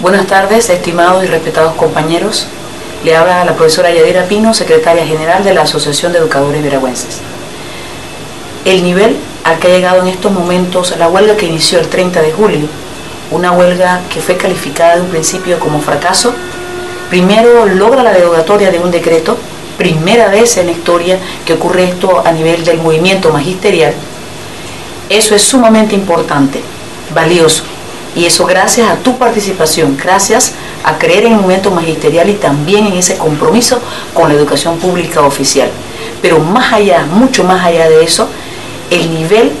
Buenas tardes, estimados y respetados compañeros. Le habla la profesora Yadira Pino, secretaria general de la Asociación de Educadores Veragüenses. El nivel al que ha llegado en estos momentos la huelga que inició el 30 de julio, una huelga que fue calificada de un principio como fracaso, primero logra la derogatoria de un decreto, primera vez en la historia que ocurre esto a nivel del movimiento magisterial. Eso es sumamente importante, valioso, y eso gracias a tu participación, gracias a creer en el movimiento magisterial y también en ese compromiso con la educación pública oficial. Pero más allá, mucho más allá de eso, el nivel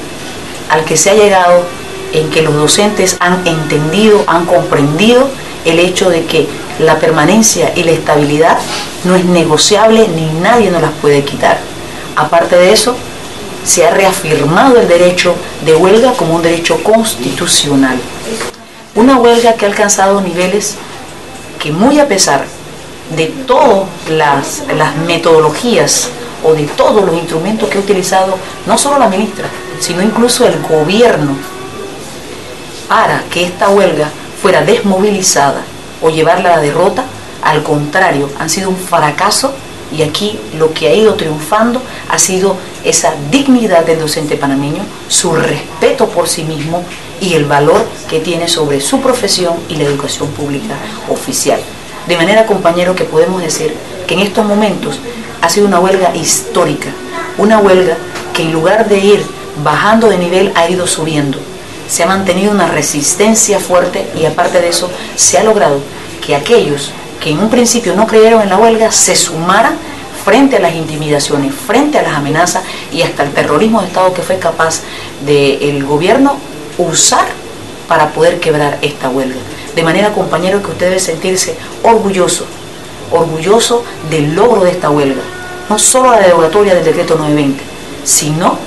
al que se ha llegado en que los docentes han entendido, han comprendido el hecho de que la permanencia y la estabilidad no es negociable ni nadie nos las puede quitar. Aparte de eso, se ha reafirmado el derecho de huelga como un derecho constitucional. Una huelga que ha alcanzado niveles que muy a pesar de todas las, metodologías o de todos los instrumentos que ha utilizado no solo la ministra, sino incluso el gobierno para que esta huelga fuera desmovilizada o llevarla a la derrota, al contrario, han sido un fracaso y aquí lo que ha ido triunfando ha sido esa dignidad del docente panameño, su respeto por sí mismo y el valor que tiene sobre su profesión y la educación pública oficial. De manera, compañero, que podemos decir que en estos momentos ha sido una huelga histórica, una huelga que en lugar de ir bajando de nivel ha ido subiendo. Se ha mantenido una resistencia fuerte y aparte de eso se ha logrado que aquellos que en un principio no creyeron en la huelga se sumaran frente a las intimidaciones, frente a las amenazas y hasta el terrorismo de Estado que fue capaz del gobierno usar para poder quebrar esta huelga. De manera, compañero, que usted debe sentirse orgulloso, orgulloso del logro de esta huelga. No solo la derogatoria del decreto 920, sino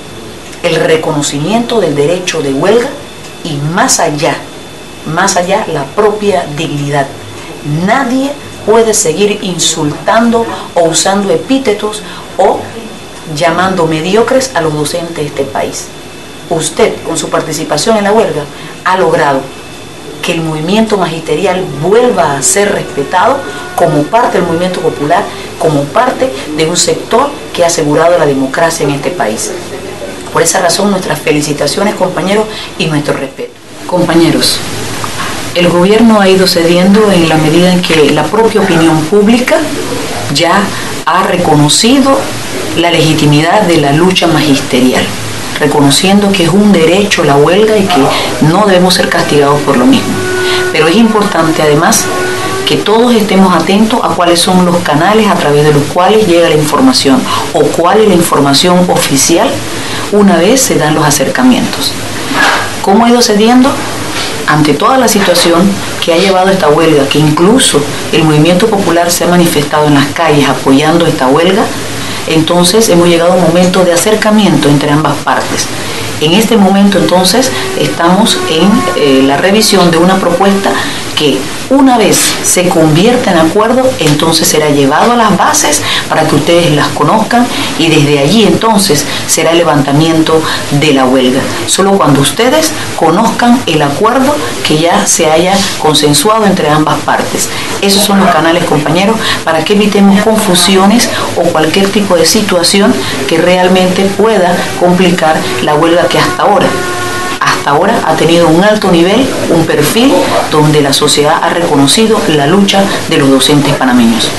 el reconocimiento del derecho de huelga y más allá, más allá la propia dignidad. Nadie puede seguir insultando o usando epítetos o llamando mediocres a los docentes de este país. Usted, con su participación en la huelga, ha logrado que el movimiento magisterial vuelva a ser respetado como parte del movimiento popular, como parte de un sector que ha asegurado la democracia en este país. Por esa razón, nuestras felicitaciones, compañeros, y nuestro respeto. Compañeros, el gobierno ha ido cediendo en la medida en que la propia opinión pública ya ha reconocido la legitimidad de la lucha magisterial, reconociendo que es un derecho la huelga y que no debemos ser castigados por lo mismo. Pero es importante además que todos estemos atentos a cuáles son los canales a través de los cuales llega la información o cuál es la información oficial una vez se dan los acercamientos. ¿Cómo ha ido cediendo? Ante toda la situación que ha llevado esta huelga, que incluso el movimiento popular se ha manifestado en las calles apoyando esta huelga, entonces hemos llegado a un momento de acercamiento entre ambas partes. En este momento entonces estamos en eh, la revisión de una propuesta que una vez se convierta en acuerdo, entonces será llevado a las bases para que ustedes las conozcan y desde allí entonces será el levantamiento de la huelga. Solo cuando ustedes conozcan el acuerdo que ya se haya consensuado entre ambas partes. Esos son los canales, compañeros, para que evitemos confusiones o cualquier tipo de situación que realmente pueda complicar la huelga que hasta ahora hasta ahora ha tenido un alto nivel, un perfil donde la sociedad ha reconocido la lucha de los docentes panameños.